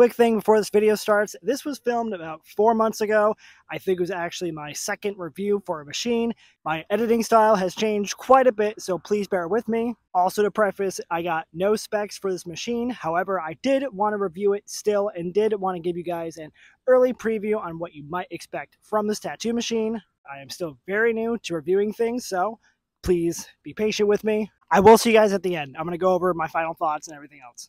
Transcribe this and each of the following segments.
quick thing before this video starts. This was filmed about four months ago. I think it was actually my second review for a machine. My editing style has changed quite a bit, so please bear with me. Also to preface, I got no specs for this machine. However, I did want to review it still and did want to give you guys an early preview on what you might expect from this tattoo machine. I am still very new to reviewing things, so please be patient with me. I will see you guys at the end. I'm going to go over my final thoughts and everything else.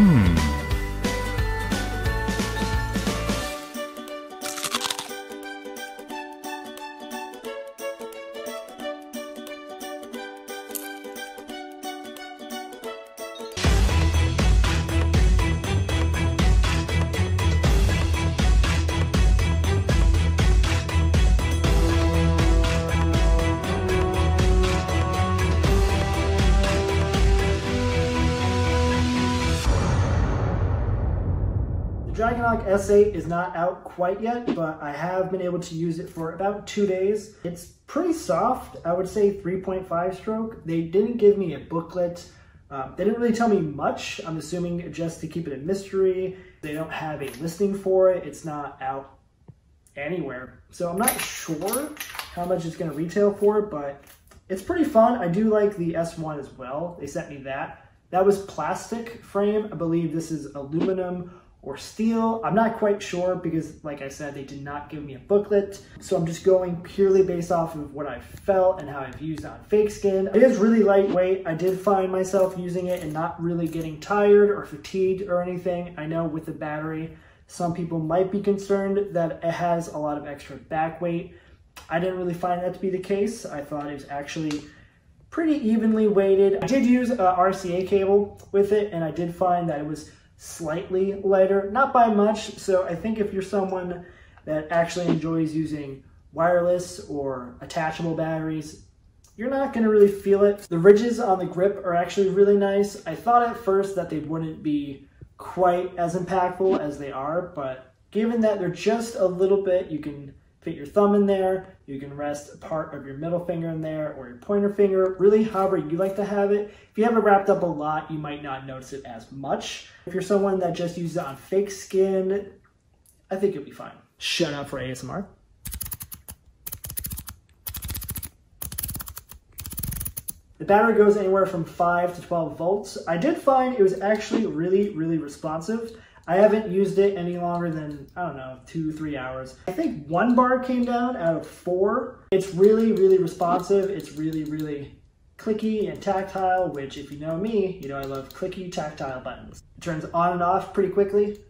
Hmm. The Dragonhawk S8 is not out quite yet, but I have been able to use it for about two days. It's pretty soft, I would say 3.5 stroke. They didn't give me a booklet. Uh, they didn't really tell me much. I'm assuming just to keep it a mystery. They don't have a listing for it. It's not out anywhere. So I'm not sure how much it's going to retail for, but it's pretty fun. I do like the S1 as well. They sent me that. That was plastic frame. I believe this is aluminum or steel. I'm not quite sure because, like I said, they did not give me a booklet. So I'm just going purely based off of what I felt and how I've used on fake skin. It is really lightweight. I did find myself using it and not really getting tired or fatigued or anything. I know with the battery, some people might be concerned that it has a lot of extra back weight. I didn't really find that to be the case. I thought it was actually pretty evenly weighted. I did use a RCA cable with it and I did find that it was slightly lighter, not by much. So I think if you're someone that actually enjoys using wireless or attachable batteries, you're not going to really feel it. The ridges on the grip are actually really nice. I thought at first that they wouldn't be quite as impactful as they are, but given that they're just a little bit, you can fit your thumb in there, you can rest a part of your middle finger in there or your pointer finger, really however you like to have it. If you have it wrapped up a lot, you might not notice it as much. If you're someone that just uses it on fake skin, I think you'll be fine. Shut up for ASMR. The battery goes anywhere from 5 to 12 volts. I did find it was actually really, really responsive. I haven't used it any longer than, I don't know, two, three hours. I think one bar came down out of four. It's really, really responsive. It's really, really clicky and tactile, which if you know me, you know I love clicky tactile buttons. It turns on and off pretty quickly.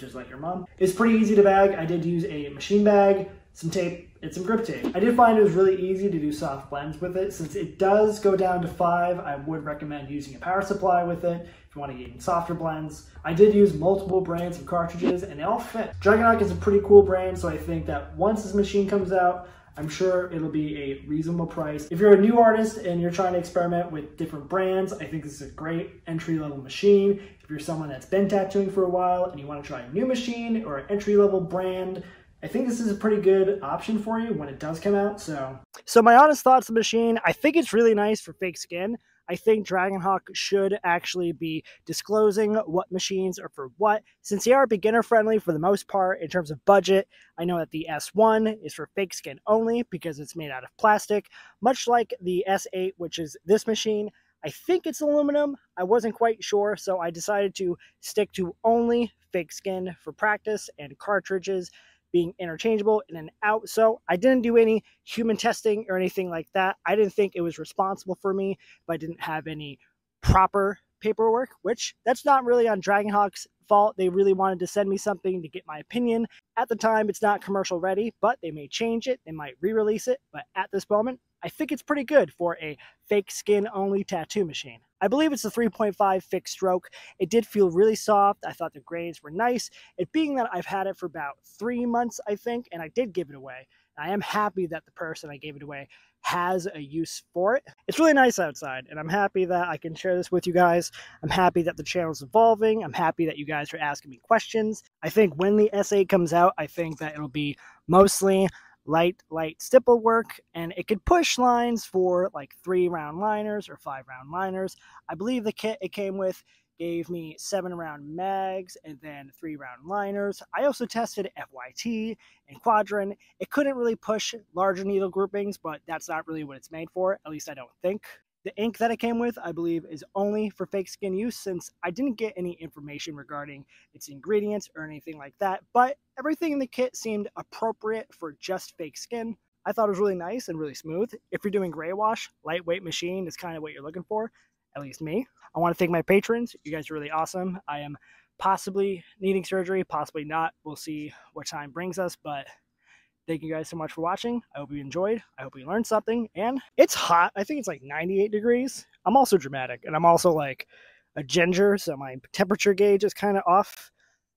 Just like your mom. It's pretty easy to bag. I did use a machine bag, some tape, and some grip tape. I did find it was really easy to do soft blends with it. Since it does go down to five, I would recommend using a power supply with it if you want to get in softer blends. I did use multiple brands of cartridges and they all fit. Dragonhawk is a pretty cool brand, so I think that once this machine comes out, I'm sure it'll be a reasonable price. If you're a new artist and you're trying to experiment with different brands, I think this is a great entry-level machine. If you're someone that's been tattooing for a while and you want to try a new machine or an entry-level brand, I think this is a pretty good option for you when it does come out. So, so my honest thoughts on the machine, I think it's really nice for fake skin. I think Dragonhawk should actually be disclosing what machines are for what, since they are beginner friendly for the most part in terms of budget. I know that the S1 is for fake skin only because it's made out of plastic, much like the S8, which is this machine. I think it's aluminum. I wasn't quite sure, so I decided to stick to only fake skin for practice and cartridges being interchangeable in and out. So I didn't do any human testing or anything like that. I didn't think it was responsible for me if I didn't have any proper paperwork, which that's not really on Dragonhawk's fault. They really wanted to send me something to get my opinion. At the time, it's not commercial ready, but they may change it. They might re release it. But at this moment, I think it's pretty good for a fake skin only tattoo machine. I believe it's a 3.5 fixed stroke. It did feel really soft. I thought the grains were nice. It being that I've had it for about three months, I think, and I did give it away. I am happy that the person I gave it away has a use for it. It's really nice outside, and I'm happy that I can share this with you guys. I'm happy that the channel is evolving. I'm happy that you guys are asking me questions. I think when the S8 comes out, I think that it'll be mostly light, light stipple work, and it could push lines for like three round liners or five round liners. I believe the kit it came with gave me seven round mags and then three round liners. I also tested FYT and Kwadron. It couldn't really push larger needle groupings, but that's not really what it's made for, at least I don't think. The ink that it came with, I believe, is only for fake skin use since I didn't get any information regarding its ingredients or anything like that, but everything in the kit seemed appropriate for just fake skin. I thought it was really nice and really smooth. If you're doing gray wash, lightweight machine is kind of what you're looking for, at least me. I want to thank my patrons. You guys are really awesome. I am possibly needing surgery, possibly not. We'll see what time brings us, but Thank you guys so much for watching. I hope you enjoyed. I hope you learned something. And it's hot. I think it's like 98 degrees. I'm also dramatic and I'm also like a ginger, so my temperature gauge is kind of off.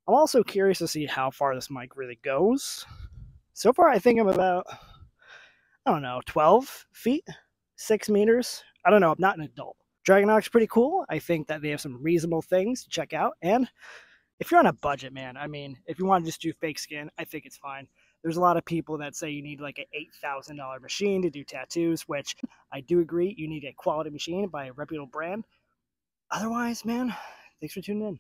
I'm also curious to see how far this mic really goes. So far, I think I'm about, I don't know, 12 feet, 6 meters. I don't know. I'm not an adult. Dragonhawk's pretty cool. I think that they have some reasonable things to check out. And if you're on a budget, man, I mean, if you want to just do fake skin, I think it's fine there's a lot of people that say you need like an $8,000 machine to do tattoos, which I do agree. You need a quality machine by a reputable brand. Otherwise, man, thanks for tuning in.